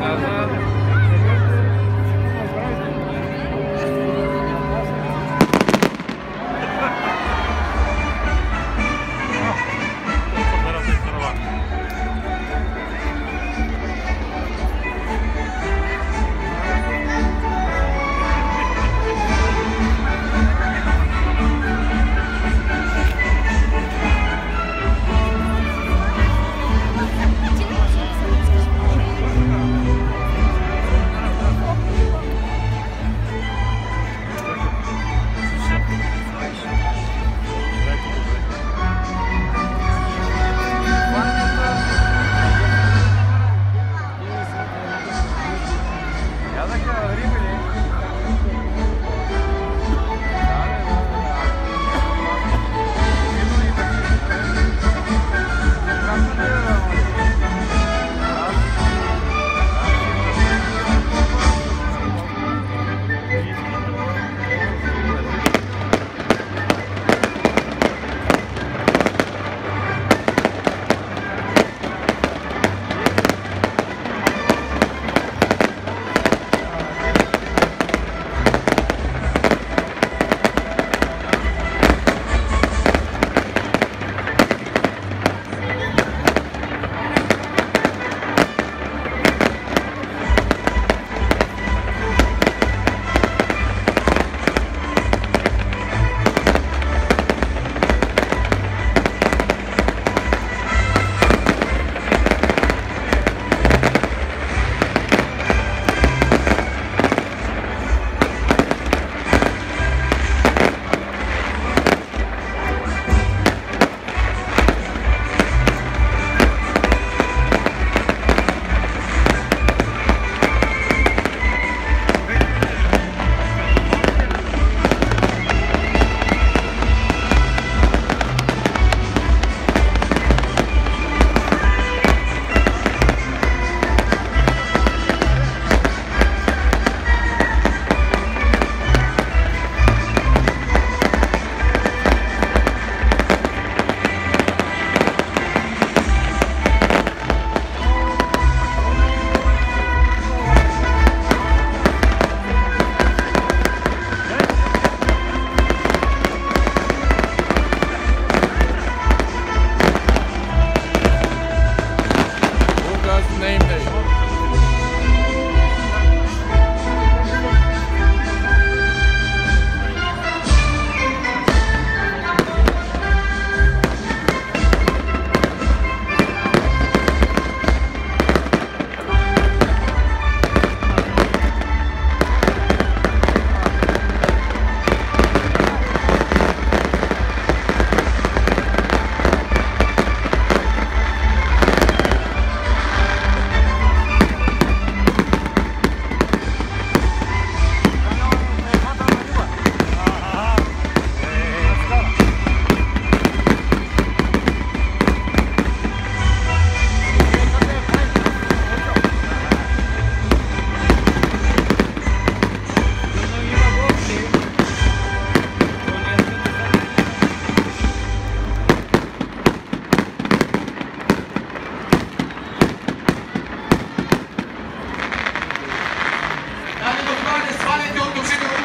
Uh -huh.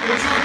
감사합니다.